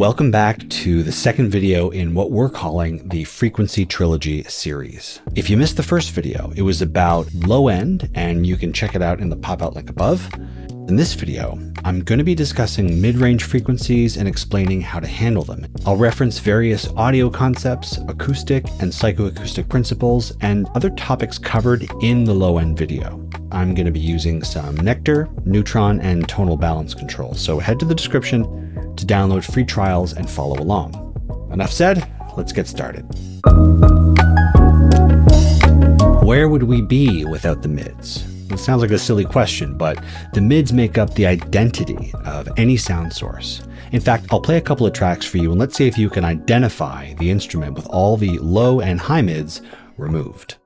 Welcome back to the second video in what we're calling the Frequency Trilogy series. If you missed the first video, it was about low end, and you can check it out in the pop out link above. In this video, I'm going to be discussing mid-range frequencies and explaining how to handle them. I'll reference various audio concepts, acoustic and psychoacoustic principles, and other topics covered in the low-end video. I'm going to be using some Nectar, Neutron, and tonal balance control, so head to the description to download free trials and follow along. Enough said, let's get started. Where would we be without the mids? It sounds like a silly question, but the mids make up the identity of any sound source. In fact, I'll play a couple of tracks for you and let's see if you can identify the instrument with all the low and high mids removed.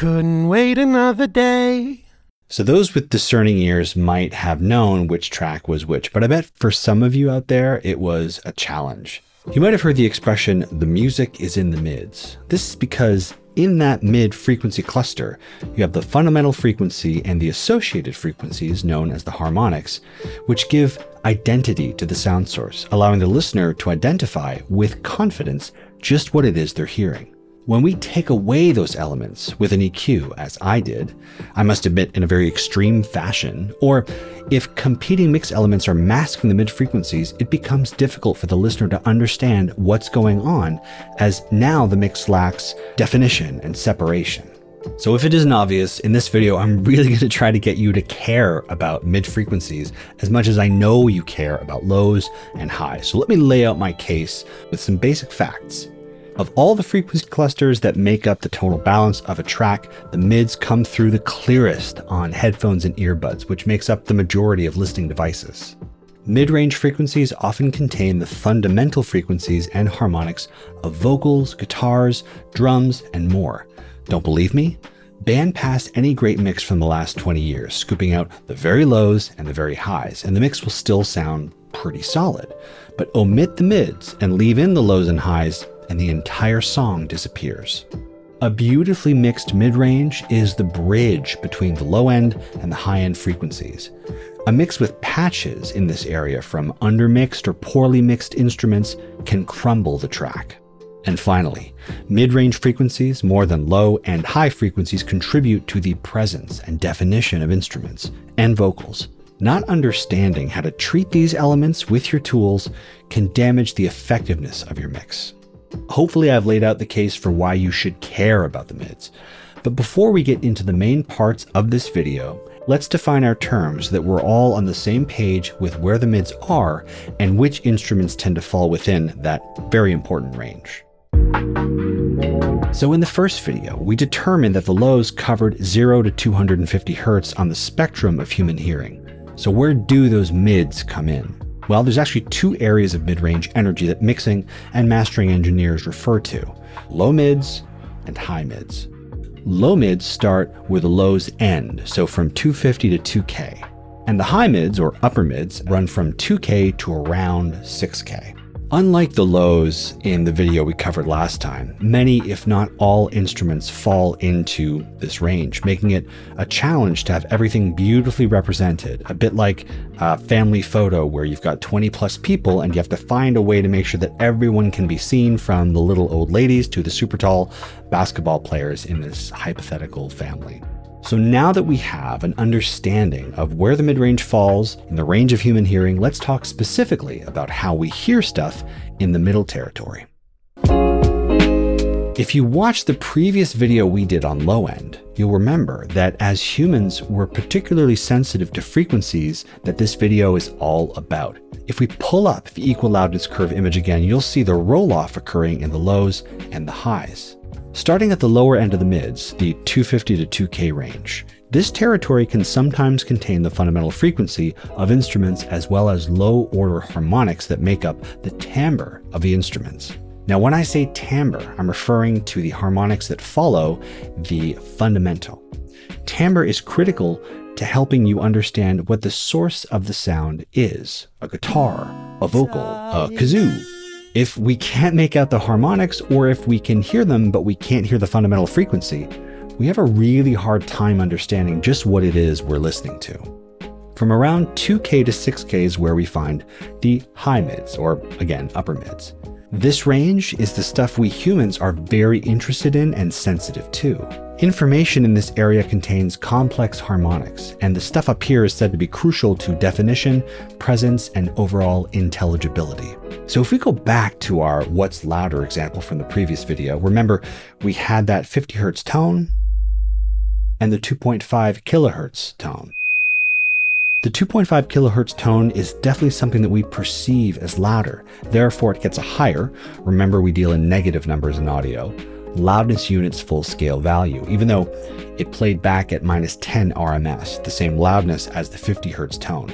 Couldn't wait another day. So those with discerning ears might have known which track was which, but I bet for some of you out there, it was a challenge. You might have heard the expression, the music is in the mids. This is because in that mid frequency cluster, you have the fundamental frequency and the associated frequencies known as the harmonics, which give identity to the sound source, allowing the listener to identify with confidence just what it is they're hearing. When we take away those elements with an EQ, as I did, I must admit in a very extreme fashion, or if competing mix elements are masking the mid frequencies, it becomes difficult for the listener to understand what's going on, as now the mix lacks definition and separation. So if it isn't obvious, in this video, I'm really going to try to get you to care about mid frequencies as much as I know you care about lows and highs. So let me lay out my case with some basic facts. Of all the frequency clusters that make up the tonal balance of a track, the mids come through the clearest on headphones and earbuds, which makes up the majority of listening devices. Mid-range frequencies often contain the fundamental frequencies and harmonics of vocals, guitars, drums, and more. Don't believe me? Band pass any great mix from the last 20 years, scooping out the very lows and the very highs, and the mix will still sound pretty solid. But omit the mids and leave in the lows and highs, and the entire song disappears. A beautifully mixed mid range is the bridge between the low end and the high end frequencies. A mix with patches in this area from undermixed or poorly mixed instruments can crumble the track. And finally, mid range frequencies, more than low and high frequencies, contribute to the presence and definition of instruments and vocals. Not understanding how to treat these elements with your tools can damage the effectiveness of your mix. Hopefully, I've laid out the case for why you should care about the mids. But before we get into the main parts of this video, let's define our terms so that we're all on the same page with where the mids are and which instruments tend to fall within that very important range. So in the first video, we determined that the lows covered 0 to 250 Hz on the spectrum of human hearing. So where do those mids come in? Well, there's actually two areas of mid-range energy that mixing and mastering engineers refer to, low mids and high mids. Low mids start where the lows end, so from 250 to 2K. And the high mids, or upper mids, run from 2K to around 6K. Unlike the lows in the video we covered last time, many, if not all, instruments fall into this range, making it a challenge to have everything beautifully represented, a bit like a family photo where you've got 20 plus people and you have to find a way to make sure that everyone can be seen from the little old ladies to the super tall basketball players in this hypothetical family. So now that we have an understanding of where the mid-range falls in the range of human hearing, let's talk specifically about how we hear stuff in the middle territory. If you watched the previous video we did on low end, you'll remember that as humans, we're particularly sensitive to frequencies that this video is all about. If we pull up the equal loudness curve image again, you'll see the roll off occurring in the lows and the highs. Starting at the lower end of the mids, the 250 to 2K range, This territory can sometimes contain the fundamental frequency of instruments as well as low order harmonics that make up the timbre of the instruments. Now, when I say timbre, I'm referring to the harmonics that follow the fundamental. Timbre is critical to helping you understand what the source of the sound is a guitar, a vocal, a kazoo. If we can't make out the harmonics, or if we can hear them but we can't hear the fundamental frequency, we have a really hard time understanding just what it is we're listening to. From around 2K to 6K is where we find the high mids, or again, upper mids. This range is the stuff we humans are very interested in and sensitive to. Information in this area contains complex harmonics, and the stuff up here is said to be crucial to definition, presence, and overall intelligibility. So if we go back to our what's louder example from the previous video, remember we had that 50 hertz tone, and the 2.5 kilohertz tone. The 2.5 kilohertz tone is definitely something that we perceive as louder. Therefore, it gets a higher. Remember, we deal in negative numbers in audio. Loudness unit's full scale value, even though it played back at minus 10 RMS, the same loudness as the 50 hertz tone.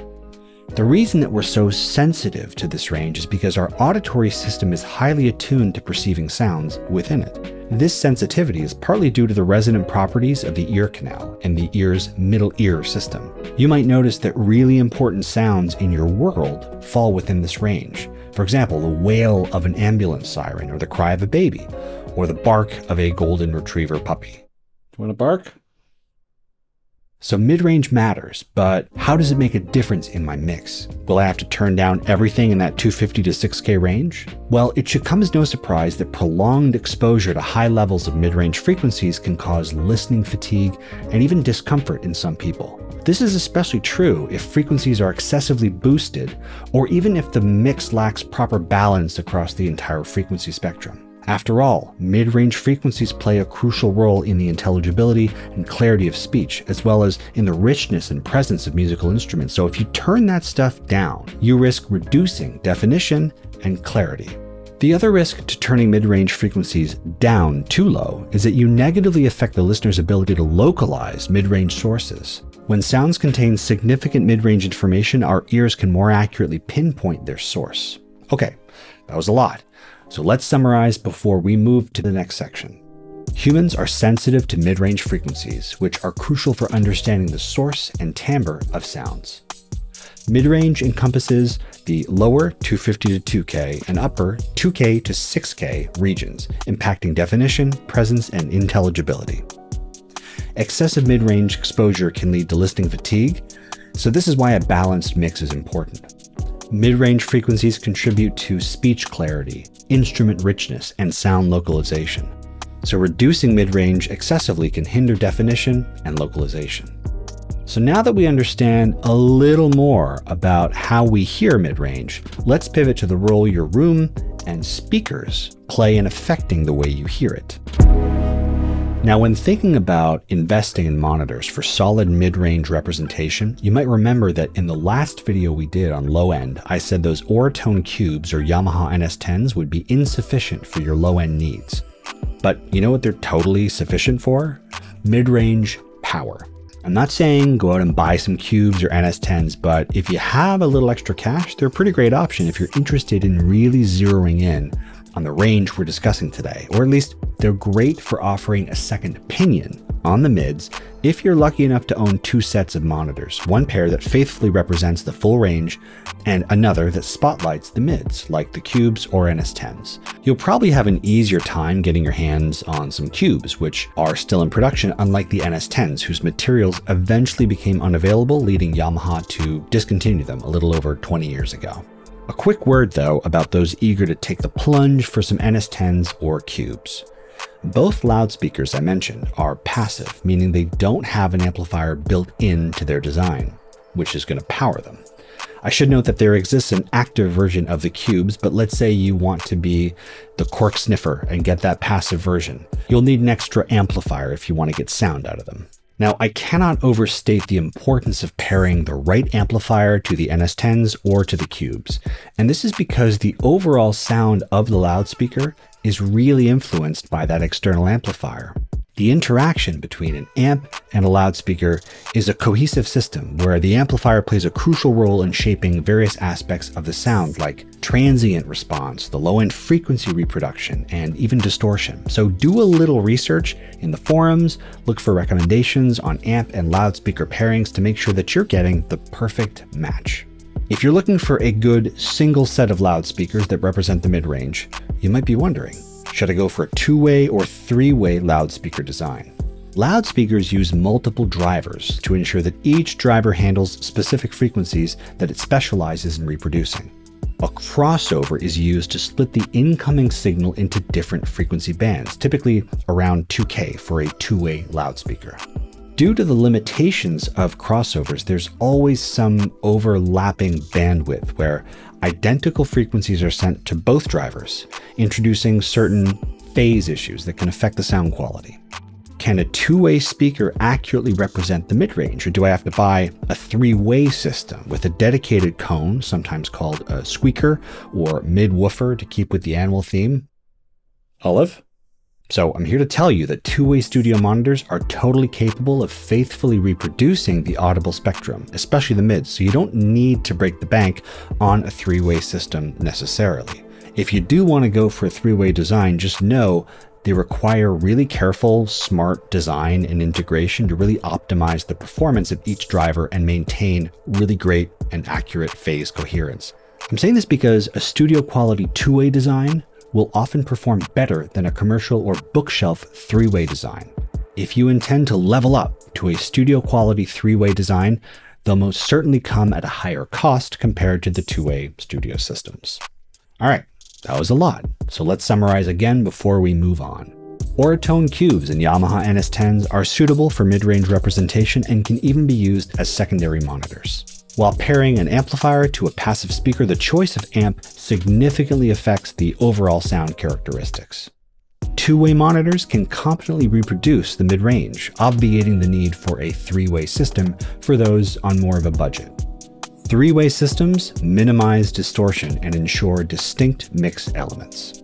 The reason that we're so sensitive to this range is because our auditory system is highly attuned to perceiving sounds within it. This sensitivity is partly due to the resonant properties of the ear canal and the ear's middle ear system. You might notice that really important sounds in your world fall within this range. For example, the wail of an ambulance siren, or the cry of a baby, or the bark of a golden retriever puppy. Do you want to bark? So mid-range matters, but how does it make a difference in my mix? Will I have to turn down everything in that 250 to 6K range? Well, it should come as no surprise that prolonged exposure to high levels of mid-range frequencies can cause listening fatigue and even discomfort in some people. This is especially true if frequencies are excessively boosted or even if the mix lacks proper balance across the entire frequency spectrum. After all, mid-range frequencies play a crucial role in the intelligibility and clarity of speech, as well as in the richness and presence of musical instruments. So if you turn that stuff down, you risk reducing definition and clarity. The other risk to turning mid-range frequencies down too low is that you negatively affect the listener's ability to localize mid-range sources. When sounds contain significant mid-range information, our ears can more accurately pinpoint their source. Okay, that was a lot. So let's summarize before we move to the next section. Humans are sensitive to mid-range frequencies, which are crucial for understanding the source and timbre of sounds. Mid-range encompasses the lower 250 to 2K and upper 2K to 6K regions, impacting definition, presence, and intelligibility. Excessive mid-range exposure can lead to listening fatigue, so this is why a balanced mix is important. Mid-range frequencies contribute to speech clarity, instrument richness, and sound localization. So reducing mid-range excessively can hinder definition and localization. So now that we understand a little more about how we hear mid-range, let's pivot to the role your room and speakers play in affecting the way you hear it. Now, when thinking about investing in monitors for solid mid-range representation, you might remember that in the last video we did on low end, I said those Auratone cubes or Yamaha NS10s would be insufficient for your low end needs. But you know what they're totally sufficient for? Mid-range power. I'm not saying go out and buy some cubes or NS10s, but if you have a little extra cash, they're a pretty great option if you're interested in really zeroing in on the range we're discussing today, or at least they're great for offering a second opinion on the mids if you're lucky enough to own two sets of monitors, one pair that faithfully represents the full range and another that spotlights the mids, like the Cubes or NS10s. You'll probably have an easier time getting your hands on some Cubes, which are still in production, unlike the NS10s, whose materials eventually became unavailable, leading Yamaha to discontinue them a little over 20 years ago. A quick word though about those eager to take the plunge for some NS10s or cubes. Both loudspeakers I mentioned are passive, meaning they don't have an amplifier built into their design, which is going to power them. I should note that there exists an active version of the cubes, but let's say you want to be the cork sniffer and get that passive version. You'll need an extra amplifier if you want to get sound out of them. Now, I cannot overstate the importance of pairing the right amplifier to the NS10s or to the cubes. And this is because the overall sound of the loudspeaker is really influenced by that external amplifier. The interaction between an amp and a loudspeaker is a cohesive system where the amplifier plays a crucial role in shaping various aspects of the sound, like transient response, the low end frequency reproduction, and even distortion. So do a little research in the forums, look for recommendations on amp and loudspeaker pairings to make sure that you're getting the perfect match. If you're looking for a good single set of loudspeakers that represent the mid range, you might be wondering should I go for a two way or three way loudspeaker design? Loudspeakers use multiple drivers to ensure that each driver handles specific frequencies that it specializes in reproducing. A crossover is used to split the incoming signal into different frequency bands, typically around 2K for a two way loudspeaker. Due to the limitations of crossovers, there's always some overlapping bandwidth where identical frequencies are sent to both drivers, introducing certain phase issues that can affect the sound quality. Can a two way speaker accurately represent the mid range, or do I have to buy a three way system with a dedicated cone, sometimes called a squeaker or mid woofer to keep with the animal theme? Olive? So I'm here to tell you that two-way studio monitors are totally capable of faithfully reproducing the audible spectrum, especially the mids, so you don't need to break the bank on a three-way system necessarily. If you do want to go for a three-way design, just know they require really careful, smart design and integration to really optimize the performance of each driver and maintain really great and accurate phase coherence. I'm saying this because a studio quality two-way design will often perform better than a commercial or bookshelf three way design. If you intend to level up to a studio quality three way design, they'll most certainly come at a higher cost compared to the two way studio systems. All right, that was a lot, so let's summarize again before we move on. Auratone cubes and Yamaha NS10s are suitable for mid range representation and can even be used as secondary monitors. While pairing an amplifier to a passive speaker, the choice of amp significantly affects the overall sound characteristics. Two-way monitors can competently reproduce the mid-range, obviating the need for a three-way system for those on more of a budget. Three-way systems minimize distortion and ensure distinct mix elements.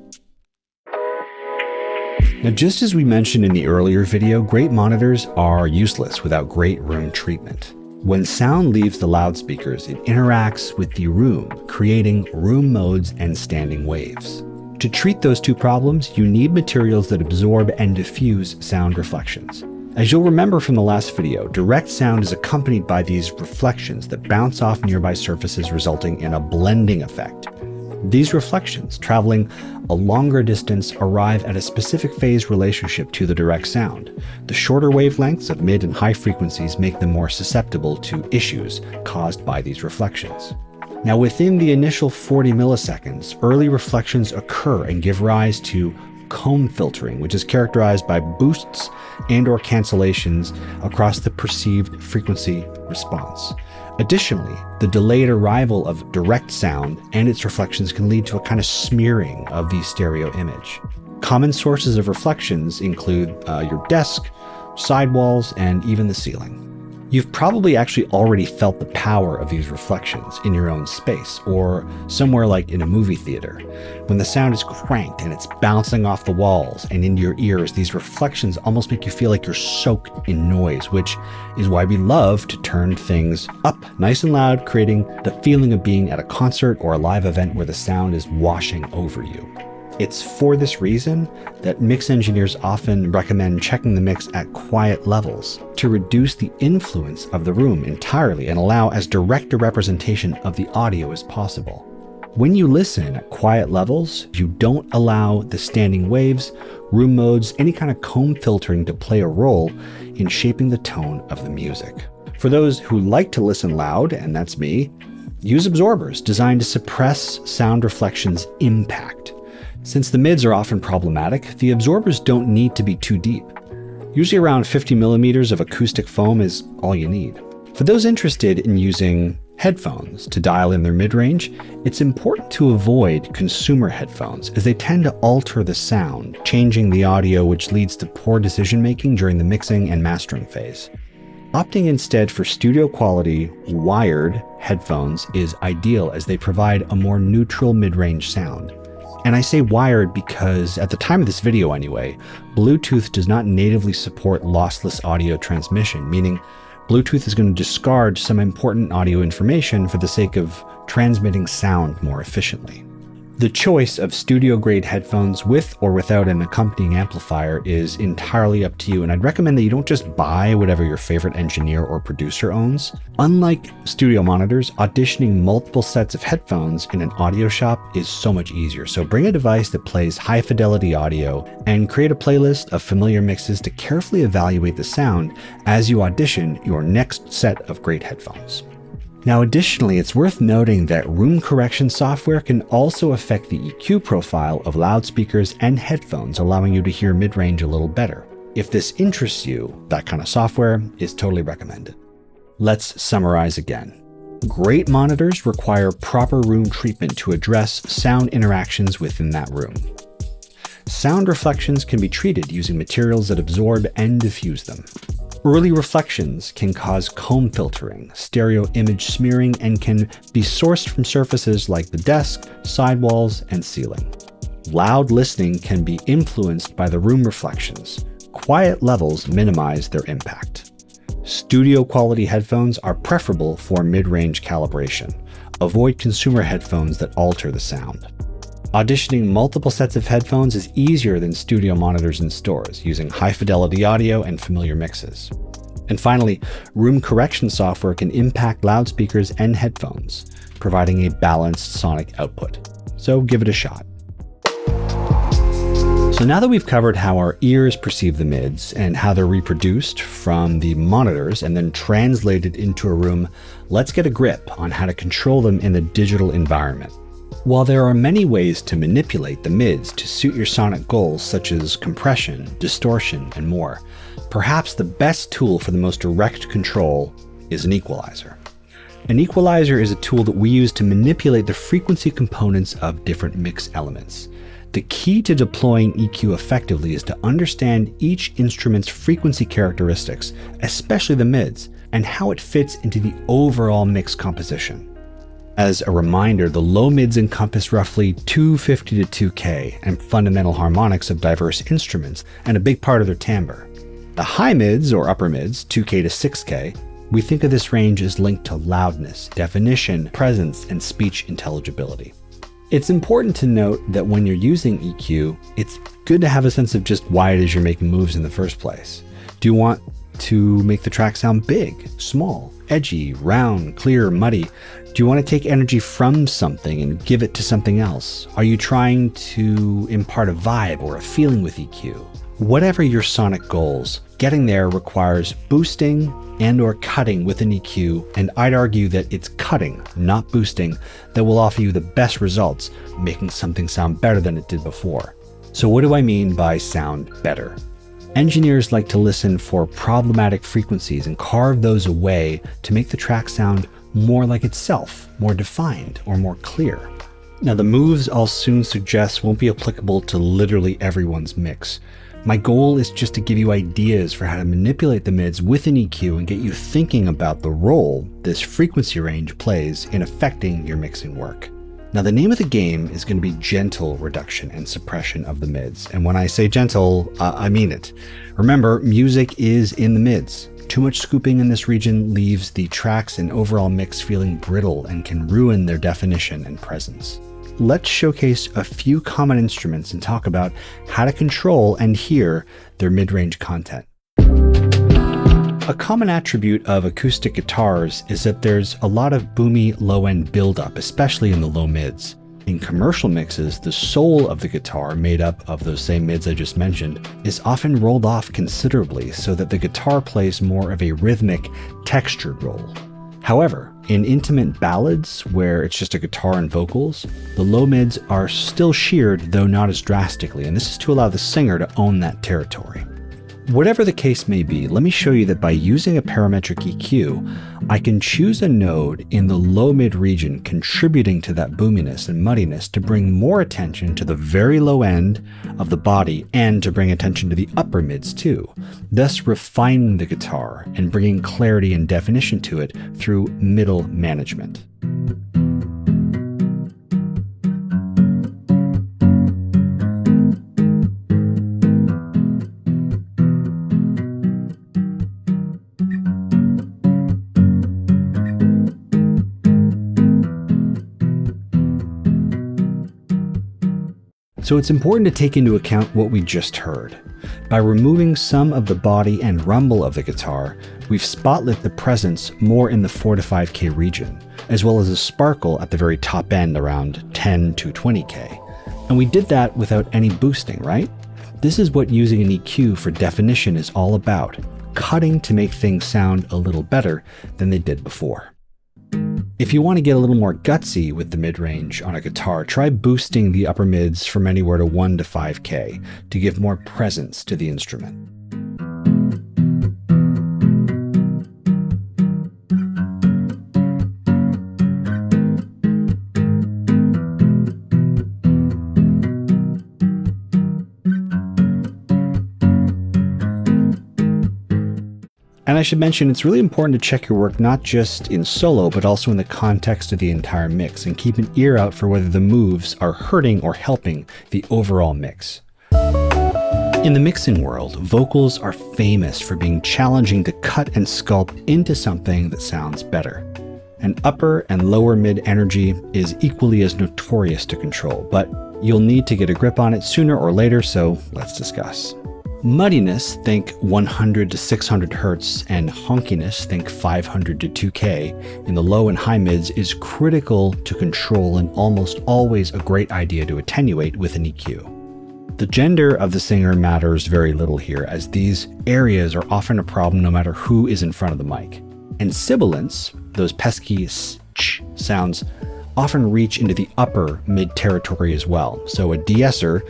Now, just as we mentioned in the earlier video, great monitors are useless without great room treatment. When sound leaves the loudspeakers, it interacts with the room, creating room modes and standing waves. To treat those two problems, you need materials that absorb and diffuse sound reflections. As you'll remember from the last video, direct sound is accompanied by these reflections that bounce off nearby surfaces resulting in a blending effect. These reflections, traveling a longer distance, arrive at a specific phase relationship to the direct sound. The shorter wavelengths of mid and high frequencies make them more susceptible to issues caused by these reflections. Now, within the initial 40 milliseconds, early reflections occur and give rise to comb filtering, which is characterized by boosts and or cancellations across the perceived frequency response. Additionally, the delayed arrival of direct sound and its reflections can lead to a kind of smearing of the stereo image. Common sources of reflections include uh, your desk, sidewalls, and even the ceiling. You've probably actually already felt the power of these reflections in your own space or somewhere like in a movie theater. When the sound is cranked and it's bouncing off the walls and into your ears, these reflections almost make you feel like you're soaked in noise, which is why we love to turn things up nice and loud, creating the feeling of being at a concert or a live event where the sound is washing over you. It's for this reason that mix engineers often recommend checking the mix at quiet levels to reduce the influence of the room entirely and allow as direct a representation of the audio as possible. When you listen at quiet levels, you don't allow the standing waves, room modes, any kind of comb filtering to play a role in shaping the tone of the music. For those who like to listen loud, and that's me, use absorbers designed to suppress sound reflections' impact. Since the mids are often problematic, the absorbers don't need to be too deep. Usually around 50 millimeters of acoustic foam is all you need. For those interested in using headphones to dial in their mid-range, it's important to avoid consumer headphones as they tend to alter the sound, changing the audio which leads to poor decision making during the mixing and mastering phase. Opting instead for studio quality wired headphones is ideal as they provide a more neutral mid-range sound. And I say wired because, at the time of this video anyway, Bluetooth does not natively support lossless audio transmission, meaning Bluetooth is going to discard some important audio information for the sake of transmitting sound more efficiently. The choice of studio grade headphones with or without an accompanying amplifier is entirely up to you, and I'd recommend that you don't just buy whatever your favorite engineer or producer owns. Unlike studio monitors, auditioning multiple sets of headphones in an audio shop is so much easier. So bring a device that plays high fidelity audio and create a playlist of familiar mixes to carefully evaluate the sound as you audition your next set of great headphones. Now, additionally, it's worth noting that room correction software can also affect the EQ profile of loudspeakers and headphones, allowing you to hear mid range a little better. If this interests you, that kind of software is totally recommended. Let's summarize again. Great monitors require proper room treatment to address sound interactions within that room. Sound reflections can be treated using materials that absorb and diffuse them. Early reflections can cause comb filtering, stereo image smearing, and can be sourced from surfaces like the desk, sidewalls, and ceiling. Loud listening can be influenced by the room reflections. Quiet levels minimize their impact. Studio quality headphones are preferable for mid range calibration. Avoid consumer headphones that alter the sound. Auditioning multiple sets of headphones is easier than studio monitors in stores, using high fidelity audio and familiar mixes. And finally, room correction software can impact loudspeakers and headphones, providing a balanced sonic output. So give it a shot. So now that we've covered how our ears perceive the mids and how they're reproduced from the monitors and then translated into a room, let's get a grip on how to control them in the digital environment. While there are many ways to manipulate the mids to suit your sonic goals, such as compression, distortion, and more, perhaps the best tool for the most direct control is an equalizer. An equalizer is a tool that we use to manipulate the frequency components of different mix elements. The key to deploying EQ effectively is to understand each instrument's frequency characteristics, especially the mids, and how it fits into the overall mix composition. As a reminder, the low mids encompass roughly 250 to 2K and fundamental harmonics of diverse instruments and a big part of their timbre. The high mids or upper mids, 2K to 6K, we think of this range as linked to loudness, definition, presence, and speech intelligibility. It's important to note that when you're using EQ, it's good to have a sense of just why it is you're making moves in the first place. Do you want to make the track sound big, small, edgy, round, clear, muddy? Do you want to take energy from something and give it to something else? Are you trying to impart a vibe or a feeling with EQ? Whatever your sonic goals, getting there requires boosting and or cutting with an EQ, and I'd argue that it's cutting, not boosting, that will offer you the best results, making something sound better than it did before. So what do I mean by sound better? Engineers like to listen for problematic frequencies and carve those away to make the track sound more like itself, more defined, or more clear. Now, the moves I'll soon suggest won't be applicable to literally everyone's mix. My goal is just to give you ideas for how to manipulate the mids with an EQ and get you thinking about the role this frequency range plays in affecting your mixing work. Now, the name of the game is going to be gentle reduction and suppression of the mids. And when I say gentle, uh, I mean it. Remember, music is in the mids. Too much scooping in this region leaves the tracks and overall mix feeling brittle and can ruin their definition and presence. Let's showcase a few common instruments and talk about how to control and hear their mid range content. A common attribute of acoustic guitars is that there's a lot of boomy low end buildup, especially in the low mids. In commercial mixes, the soul of the guitar, made up of those same mids I just mentioned, is often rolled off considerably so that the guitar plays more of a rhythmic, textured role. However, in intimate ballads, where it's just a guitar and vocals, the low mids are still sheared, though not as drastically, and this is to allow the singer to own that territory. Whatever the case may be, let me show you that by using a parametric EQ, I can choose a node in the low mid region contributing to that boominess and muddiness to bring more attention to the very low end of the body and to bring attention to the upper mids too, thus refining the guitar and bringing clarity and definition to it through middle management. So it's important to take into account what we just heard. By removing some of the body and rumble of the guitar, we've spotlit the presence more in the 4 to 5K region, as well as a sparkle at the very top end around 10 to 20K. And we did that without any boosting, right? This is what using an EQ for definition is all about cutting to make things sound a little better than they did before. If you want to get a little more gutsy with the mid range on a guitar, try boosting the upper mids from anywhere to 1 to 5K to give more presence to the instrument. And I should mention, it's really important to check your work not just in solo, but also in the context of the entire mix, and keep an ear out for whether the moves are hurting or helping the overall mix. In the mixing world, vocals are famous for being challenging to cut and sculpt into something that sounds better. And upper and lower mid energy is equally as notorious to control, but you'll need to get a grip on it sooner or later, so let's discuss. Muddiness, think 100 to 600 hertz, and honkiness, think 500 to 2K, in the low and high mids is critical to control and almost always a great idea to attenuate with an EQ. The gender of the singer matters very little here, as these areas are often a problem no matter who is in front of the mic. And sibilants, those pesky ch sounds, often reach into the upper mid territory as well. So a de-esser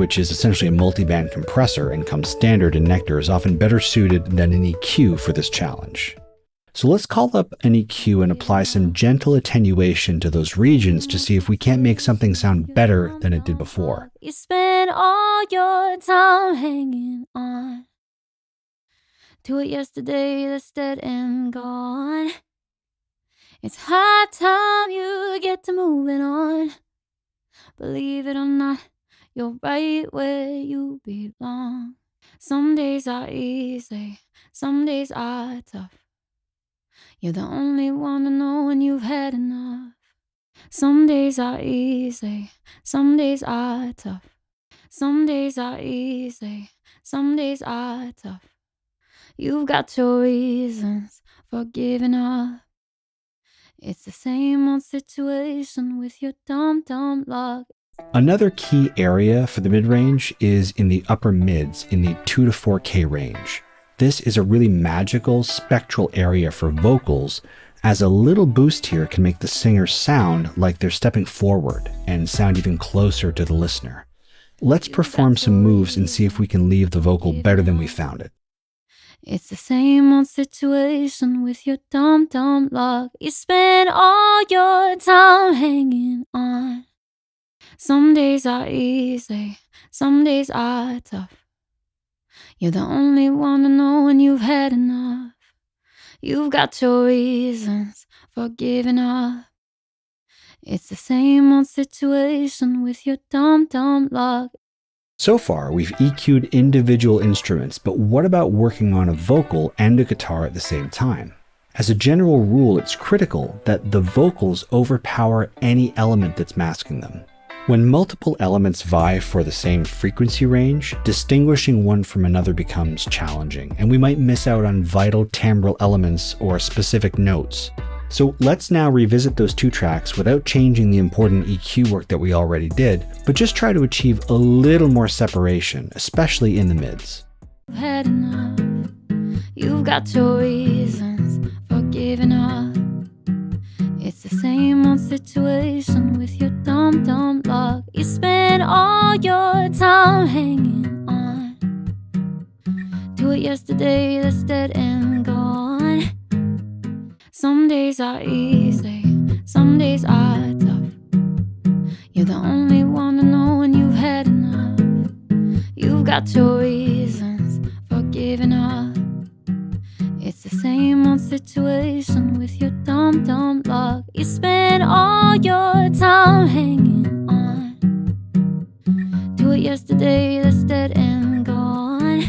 which is essentially a multiband compressor and comes standard in Nectar, is often better suited than an EQ for this challenge. So let's call up an EQ and apply some gentle attenuation to those regions to see if we can't make something sound better than it did before. You spend all your time hanging on to it yesterday that's dead and gone. It's high time you get to moving on. Believe it or not, you're right where you belong. Some days are easy, some days are tough. You're the only one to know when you've had enough. Some days are easy, some days are tough. Some days are easy, some days are tough. You've got your reasons for giving up. It's the same old situation with your dumb, dumb luck. Another key area for the mid range is in the upper mids in the 2 to 4K range. This is a really magical spectral area for vocals, as a little boost here can make the singer sound like they're stepping forward and sound even closer to the listener. Let's perform some moves and see if we can leave the vocal better than we found it. It's the same old situation with your dumb, dumb luck. You spend all your time hanging on. Some days are easy, some days are tough. You're the only one to know when you've had enough. You've got your reasons for giving up. It's the same old situation with your dumb, dumb luck. So far, we've EQ'd individual instruments, but what about working on a vocal and a guitar at the same time? As a general rule, it's critical that the vocals overpower any element that's masking them. When multiple elements vie for the same frequency range, distinguishing one from another becomes challenging, and we might miss out on vital timbral elements or specific notes. So let's now revisit those two tracks without changing the important EQ work that we already did, but just try to achieve a little more separation, especially in the mids. You've got your reasons for giving up. It's the same old situation with your dumb, dumb luck. You spend all your time hanging on to it yesterday that's dead and gone. Some days are easy, some days are tough. You're the only one to know when you've had enough. You've got your reasons for giving up. It's the same old situation with your dumb, dumb luck. You spend all your time hanging on to it yesterday that's dead and gone.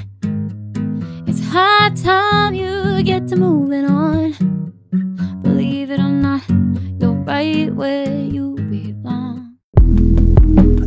It's high time you get to moving on. Believe it or not, you're right where you.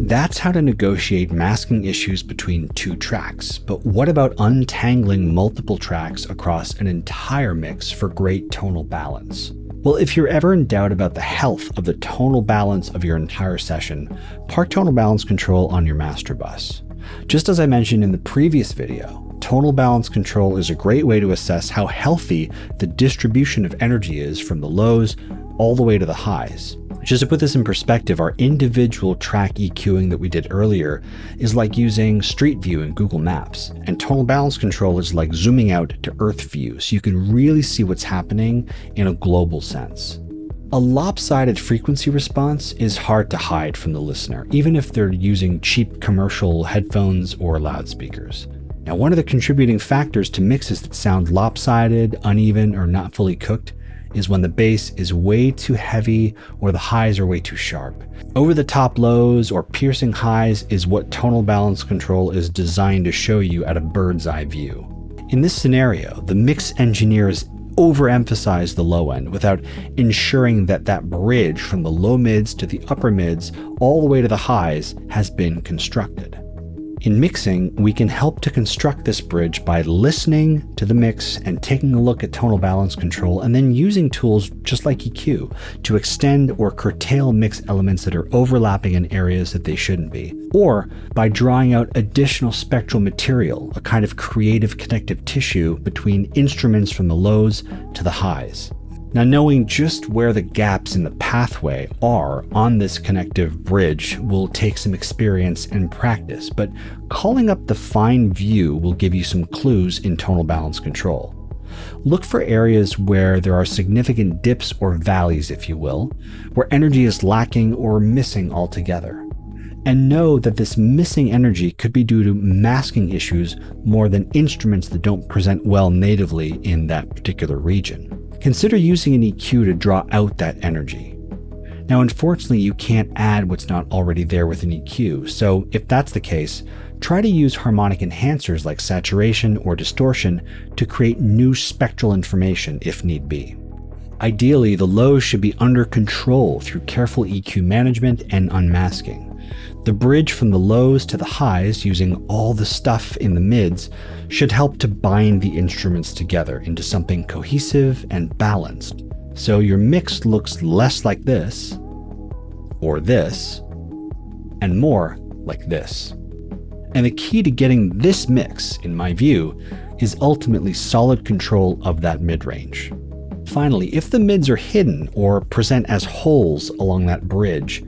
That's how to negotiate masking issues between two tracks. But what about untangling multiple tracks across an entire mix for great tonal balance? Well, if you're ever in doubt about the health of the tonal balance of your entire session, park tonal balance control on your master bus. Just as I mentioned in the previous video, tonal balance control is a great way to assess how healthy the distribution of energy is from the lows all the way to the highs. Just to put this in perspective, our individual track EQing that we did earlier is like using Street View in Google Maps, and tonal balance control is like zooming out to Earth view so you can really see what's happening in a global sense. A lopsided frequency response is hard to hide from the listener, even if they're using cheap commercial headphones or loudspeakers. Now, one of the contributing factors to mixes that sound lopsided, uneven, or not fully cooked is when the bass is way too heavy or the highs are way too sharp. Over the top lows or piercing highs is what tonal balance control is designed to show you at a bird's eye view. In this scenario, the mix engineers overemphasize the low end without ensuring that that bridge from the low mids to the upper mids all the way to the highs has been constructed. In mixing, we can help to construct this bridge by listening to the mix and taking a look at tonal balance control, and then using tools just like EQ to extend or curtail mix elements that are overlapping in areas that they shouldn't be, or by drawing out additional spectral material, a kind of creative connective tissue between instruments from the lows to the highs. Now, knowing just where the gaps in the pathway are on this connective bridge will take some experience and practice, but calling up the fine view will give you some clues in tonal balance control. Look for areas where there are significant dips or valleys, if you will, where energy is lacking or missing altogether. And know that this missing energy could be due to masking issues more than instruments that don't present well natively in that particular region consider using an EQ to draw out that energy. Now, unfortunately, you can't add what's not already there with an EQ, so if that's the case, try to use harmonic enhancers like saturation or distortion to create new spectral information if need be. Ideally, the lows should be under control through careful EQ management and unmasking. The bridge from the lows to the highs, using all the stuff in the mids, should help to bind the instruments together into something cohesive and balanced. So your mix looks less like this, or this, and more like this. And the key to getting this mix, in my view, is ultimately solid control of that mid range. Finally, if the mids are hidden or present as holes along that bridge,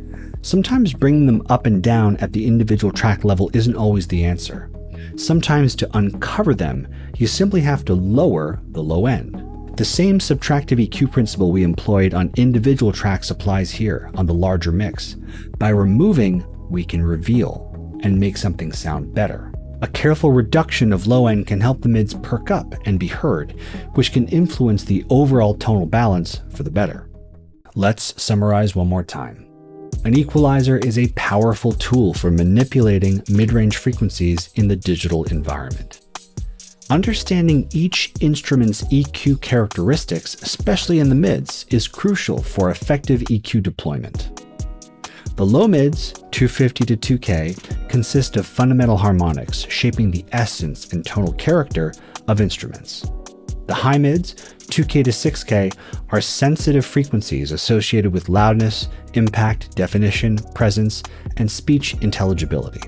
Sometimes bringing them up and down at the individual track level isn't always the answer. Sometimes to uncover them, you simply have to lower the low end. The same subtractive EQ principle we employed on individual tracks applies here on the larger mix. By removing, we can reveal and make something sound better. A careful reduction of low end can help the mids perk up and be heard, which can influence the overall tonal balance for the better. Let's summarize one more time. An equalizer is a powerful tool for manipulating mid-range frequencies in the digital environment. Understanding each instrument's EQ characteristics, especially in the mids, is crucial for effective EQ deployment. The low mids, 250 to 2K, consist of fundamental harmonics shaping the essence and tonal character of instruments. The high mids, 2K to 6K, are sensitive frequencies associated with loudness, impact, definition, presence, and speech intelligibility.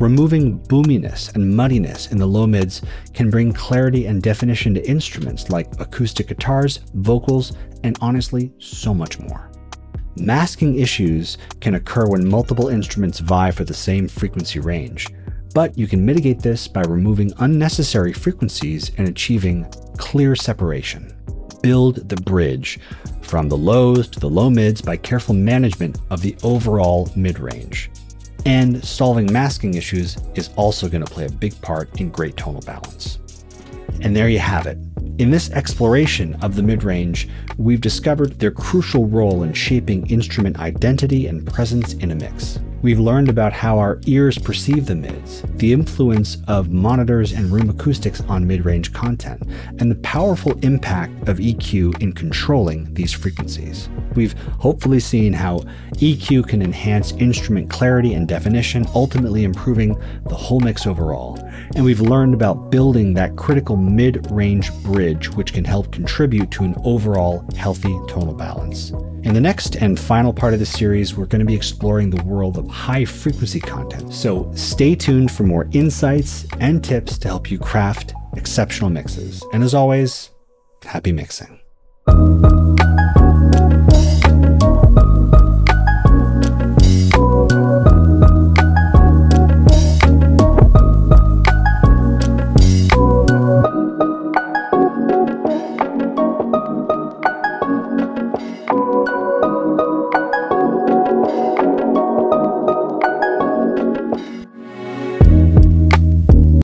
Removing boominess and muddiness in the low mids can bring clarity and definition to instruments like acoustic guitars, vocals, and honestly, so much more. Masking issues can occur when multiple instruments vie for the same frequency range, but you can mitigate this by removing unnecessary frequencies and achieving clear separation. Build the bridge from the lows to the low mids by careful management of the overall mid range. And solving masking issues is also going to play a big part in great tonal balance. And there you have it. In this exploration of the mid range, we've discovered their crucial role in shaping instrument identity and presence in a mix. We've learned about how our ears perceive the mids, the influence of monitors and room acoustics on mid range content, and the powerful impact of EQ in controlling these frequencies. We've hopefully seen how EQ can enhance instrument clarity and definition, ultimately improving the whole mix overall. And we've learned about building that critical mid range bridge, which can help contribute to an overall healthy tonal balance. In the next and final part of the series, we're going to be exploring the world of high frequency content. So stay tuned for more insights and tips to help you craft exceptional mixes. And as always, happy mixing.